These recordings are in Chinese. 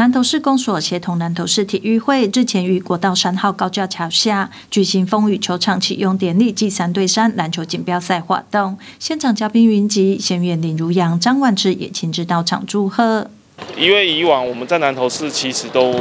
南投市公所协同南投市体育会日前于国道三号高架桥下举行风雨球场启用典礼暨三对三篮球锦标赛活动，现场嘉宾云集，县员林如阳、张万志也亲自到场祝贺。因为以往我们在南投市其实都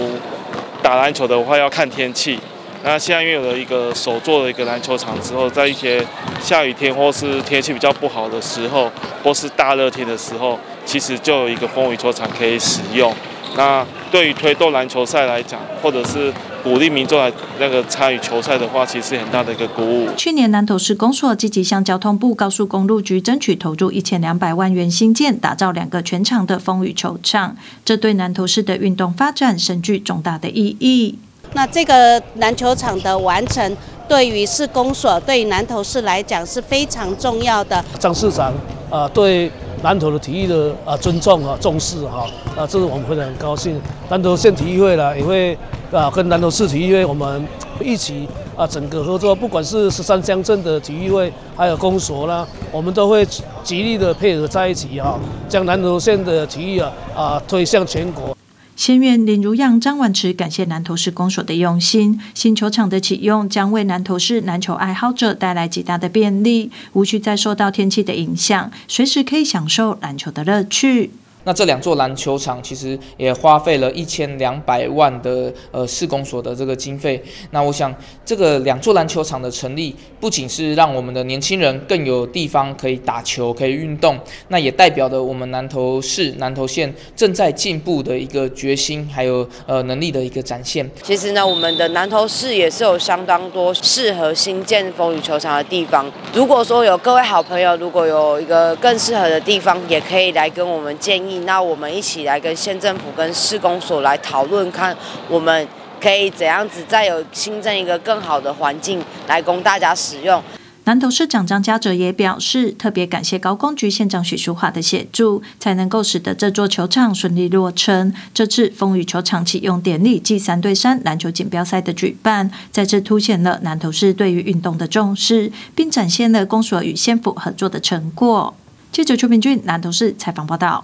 打篮球的话要看天气，那现在因为有了一个手做的一个篮球场之后，在一些下雨天或是天气比较不好的时候，或是大热天的时候，其实就有一个风雨球场可以使用。那对于推动篮球赛来讲，或者是鼓励民众来那个参与球赛的话，其实很大的一个鼓舞。去年南投市公所积极向交通部高速公路局争取投入一千两百万元新建打造两个全场的风雨球场，这对南投市的运动发展深具重大的意义。那这个篮球场的完成，对于市公所、对于南投市来讲是非常重要的。张市长啊，对。南投的体育的啊尊重啊重视哈啊，这是我们非常高兴。南投县体育会呢也会啊跟南投市体育会我们一起啊整个合作，不管是十三乡镇的体育会，还有公所啦，我们都会极力的配合在一起哈，将南投县的体育啊啊推向全国。先院林如样、张婉池感谢南投市公所的用心，新球场的启用将为南投市篮球爱好者带来极大的便利，无需再受到天气的影响，随时可以享受篮球的乐趣。那这两座篮球场其实也花费了一千两百万的呃市公所的这个经费。那我想这个两座篮球场的成立，不仅是让我们的年轻人更有地方可以打球、可以运动，那也代表着我们南投市、南投县正在进步的一个决心，还有呃能力的一个展现。其实呢，我们的南投市也是有相当多适合新建风雨球场的地方。如果说有各位好朋友，如果有一个更适合的地方，也可以来跟我们建议。那我们一起来跟县政府、跟市公所来讨论，看我们可以怎样子再有新增一个更好的环境来供大家使用。南投市长张家哲也表示，特别感谢高工局县长许淑华的协助，才能够使得这座球场顺利落成。这次风雨球场启用典礼暨三对三篮球锦标赛的举办，再次凸显了南投市对于运动的重视，并展现了公所与县府合作的成果。记者邱平俊南投市采访报道。